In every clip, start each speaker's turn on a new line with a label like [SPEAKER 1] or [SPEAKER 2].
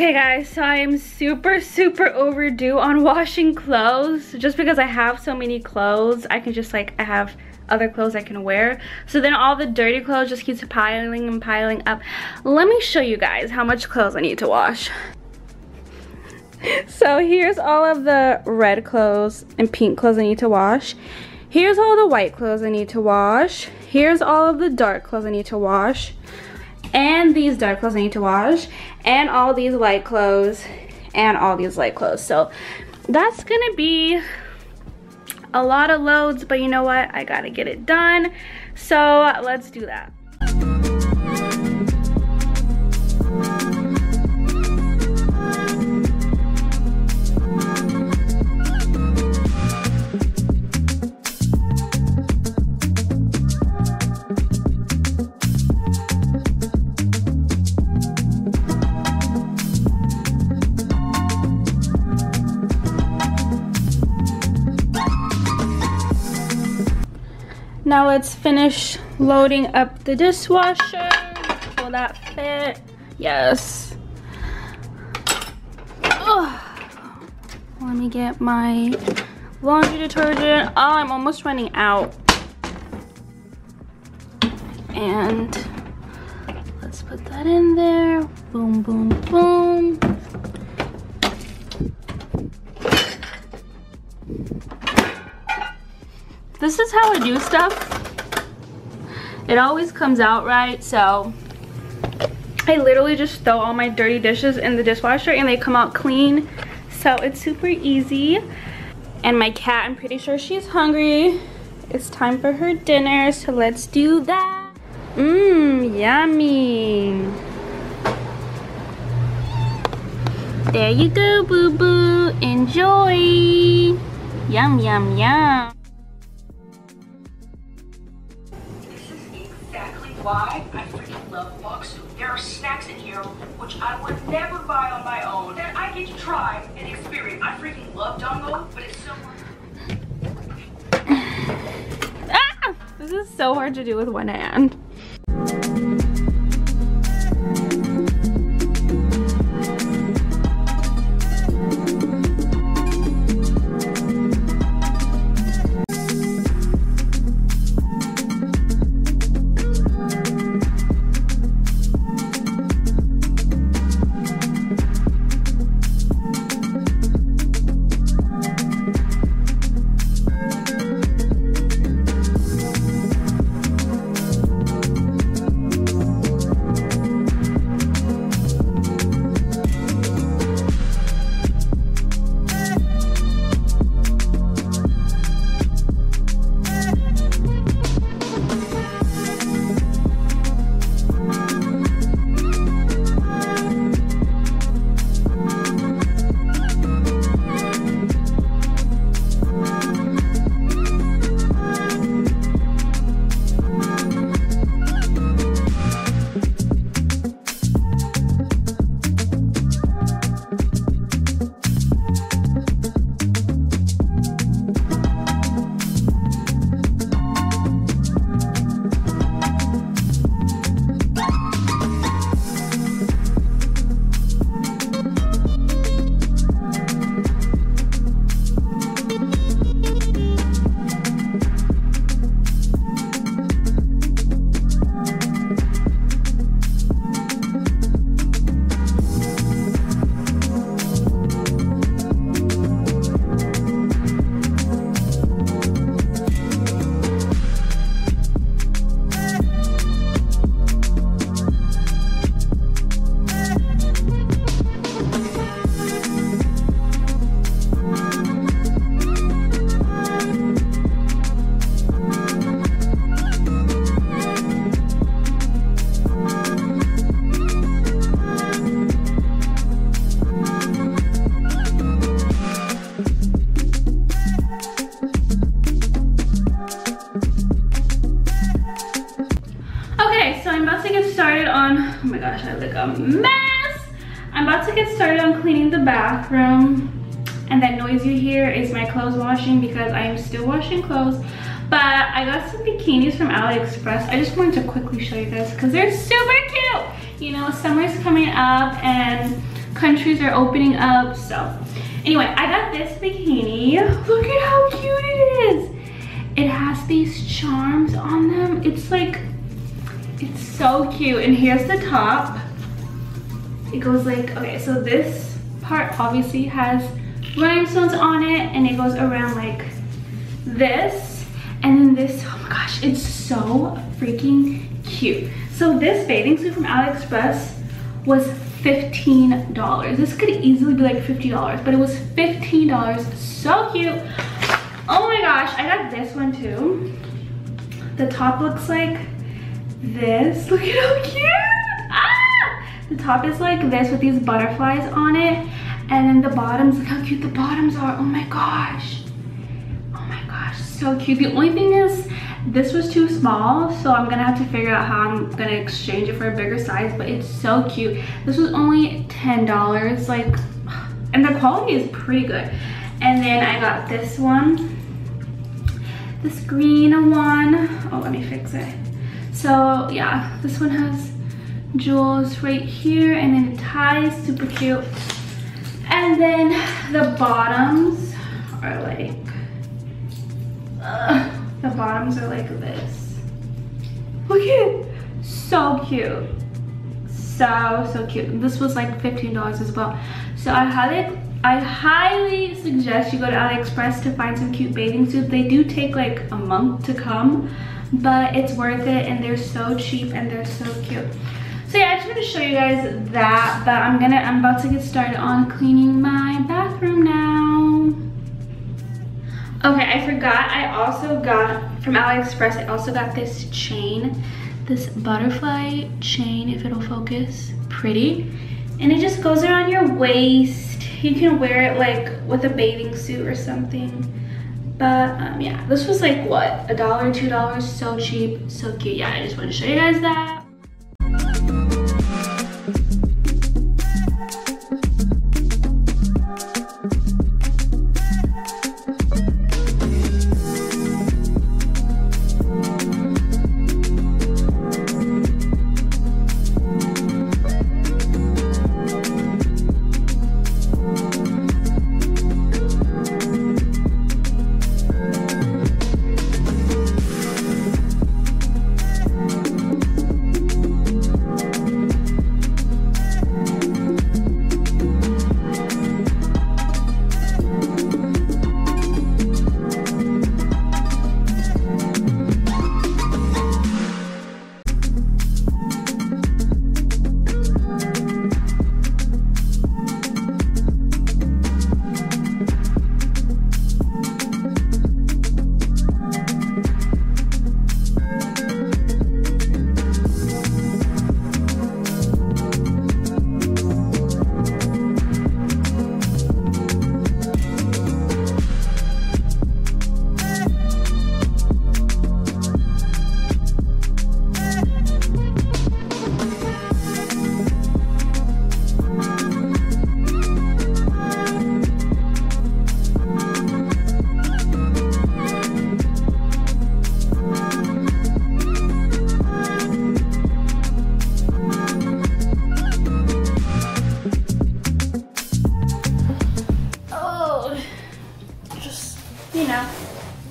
[SPEAKER 1] Okay guys, so I am super, super overdue on washing clothes. Just because I have so many clothes, I can just like, I have other clothes I can wear. So then all the dirty clothes just keeps piling and piling up. Let me show you guys how much clothes I need to wash. So here's all of the red clothes and pink clothes I need to wash. Here's all the white clothes I need to wash. Here's all of the dark clothes I need to wash and these dark clothes I need to wash and all these light clothes and all these light clothes. So that's gonna be a lot of loads, but you know what? I gotta get it done. So let's do that. Now let's finish loading up the dishwasher. Will that fit? Yes. Ugh. Let me get my laundry detergent. Oh, I'm almost running out. And let's put that in there. Boom, boom, boom. This is how I do stuff. It always comes out right, so I literally just throw all my dirty dishes in the dishwasher and they come out clean. So it's super easy. And my cat, I'm pretty sure she's hungry. It's time for her dinner, so let's do that. Mmm, yummy. There you go, boo-boo. Enjoy. Yum, yum, yum.
[SPEAKER 2] Why I freaking love Bokksu. There are snacks in here which I would never buy on my own that I get to try and experience. I freaking love Dango, but it's so
[SPEAKER 1] ah! This is so hard to do with one hand. A mess. I'm about to get started on cleaning the bathroom. And that noise you hear is my clothes washing because I am still washing clothes. But I got some bikinis from AliExpress. I just wanted to quickly show you guys because they're super cute. You know, summer's coming up and countries are opening up. So anyway, I got this bikini. Look at how cute it is. It has these charms on them. It's like, it's so cute. And here's the top. It goes like, okay, so this part obviously has rhinestones on it and it goes around like this. And then this, oh my gosh, it's so freaking cute. So this bathing suit from AliExpress was $15. This could easily be like $50, but it was $15. So cute. Oh my gosh, I got this one too. The top looks like this. Look at how cute. The top is like this with these butterflies on it. And then the bottoms, look how cute the bottoms are. Oh my gosh. Oh my gosh, so cute. The only thing is this was too small, so I'm gonna have to figure out how I'm gonna exchange it for a bigger size, but it's so cute. This was only $10, like, and the quality is pretty good. And then I got this one, this green one. Oh, let me fix it. So yeah, this one has jewels right here and then it ties, super cute. And then the bottoms are like, uh, the bottoms are like this. Look at so cute. So, so cute. This was like $15 as well. So I highly, I highly suggest you go to AliExpress to find some cute bathing suits. They do take like a month to come, but it's worth it and they're so cheap and they're so cute. So yeah, I just want to show you guys that, but I'm gonna, I'm about to get started on cleaning my bathroom now. Okay, I forgot, I also got, from AliExpress, I also got this chain, this butterfly chain, if it'll focus, pretty. And it just goes around your waist. You can wear it like with a bathing suit or something. But um, yeah, this was like what, a dollar, two dollars, so cheap, so cute. Yeah, I just want to show you guys that.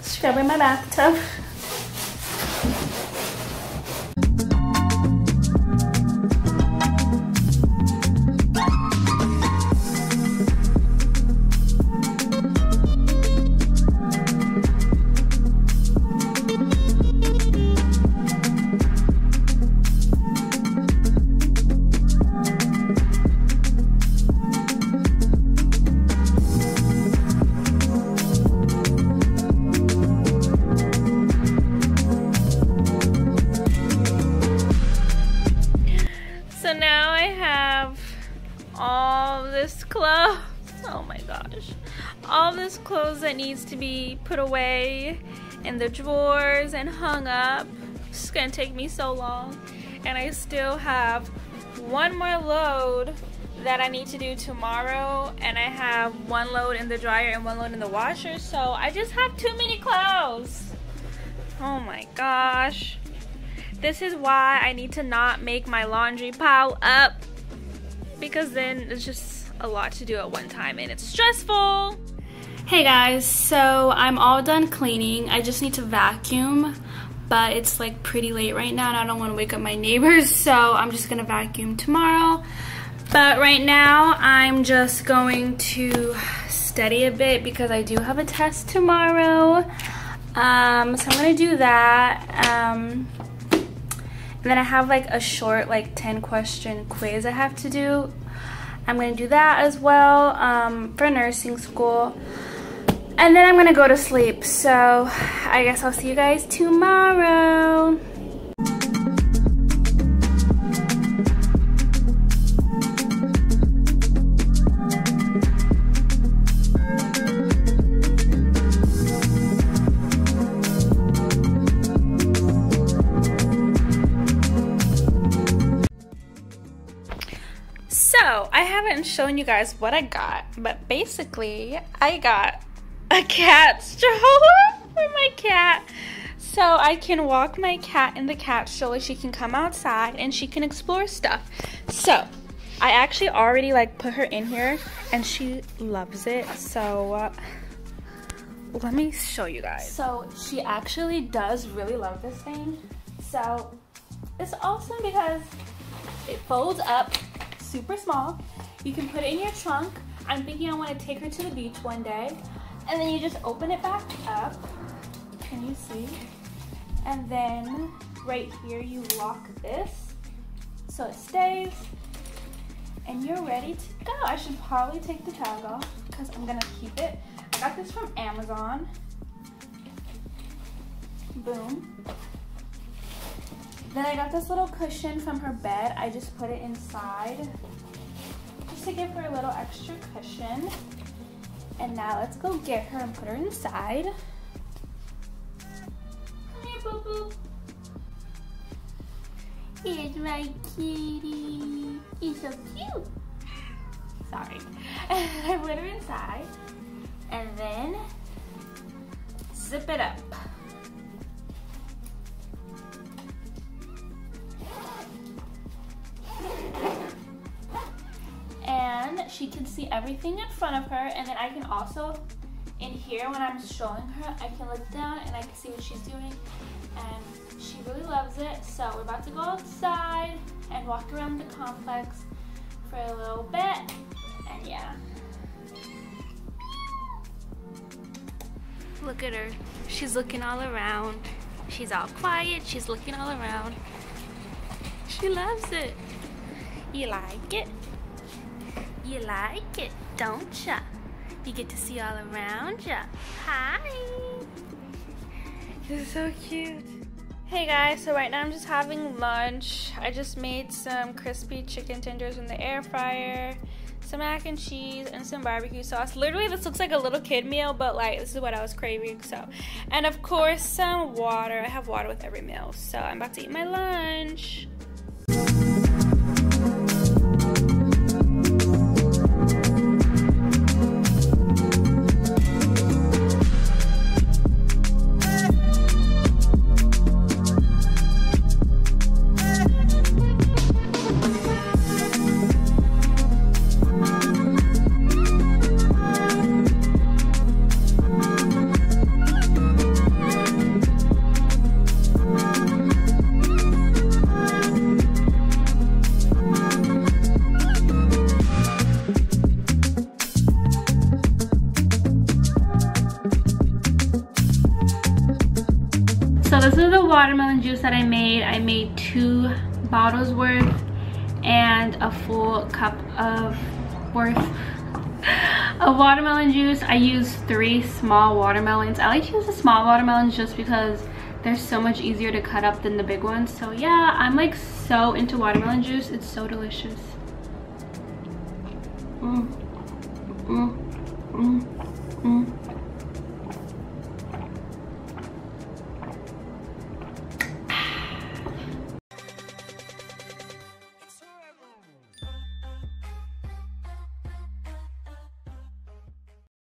[SPEAKER 1] Scrubbing my bathtub. To be put away in the drawers and hung up. It's gonna take me so long. And I still have one more load that I need to do tomorrow and I have one load in the dryer and one load in the washer so I just have too many clothes. Oh my gosh. This is why I need to not make my laundry pile up because then it's just a lot to do at one time and it's stressful. Hey guys, so I'm all done cleaning. I just need to vacuum, but it's like pretty late right now and I don't want to wake up my neighbors, so I'm just gonna vacuum tomorrow. But right now, I'm just going to study a bit because I do have a test tomorrow. Um, so I'm gonna do that. Um, and then I have like a short like 10 question quiz I have to do. I'm gonna do that as well um, for nursing school. And then I'm gonna go to sleep. So I guess I'll see you guys tomorrow. So, I haven't shown you guys what I got, but basically, I got a cat stroller for my cat. So I can walk my cat in the cat stroller. She can come outside and she can explore stuff. So, I actually already like put her in here and she loves it. So, uh, let me show you guys. So, she actually does really love this thing. So, it's awesome because it folds up super small. You can put it in your trunk. I'm thinking I want to take her to the beach one day. And then you just open it back up. Can you see? And then right here you lock this so it stays. And you're ready to go. I should probably take the tag off because I'm gonna keep it. I got this from Amazon. Boom. Then I got this little cushion from her bed. I just put it inside just to give her a little extra cushion. And now let's go get her and put her inside. Come here, boo boo. Here's my kitty. He's so cute. Sorry. I put her inside. And then zip it up. She can see everything in front of her. And then I can also, in here when I'm showing her, I can look down and I can see what she's doing. And she really loves it. So we're about to go outside and walk around the complex for a little bit. And yeah. Look at her. She's looking all around. She's all quiet. She's looking all around. She loves it. You like it? You like it, don't ya? You get to see all around ya. Hi. This is so cute. Hey guys, so right now I'm just having lunch. I just made some crispy chicken tenders in the air fryer, some mac and cheese, and some barbecue sauce. Literally, this looks like a little kid meal, but like this is what I was craving. So, and of course, some water. I have water with every meal. So I'm about to eat my lunch. That I made. I made two bottles worth and a full cup of worth of watermelon juice. I used three small watermelons. I like to use the small watermelons just because they're so much easier to cut up than the big ones. So yeah, I'm like so into watermelon juice. It's so delicious. Mm.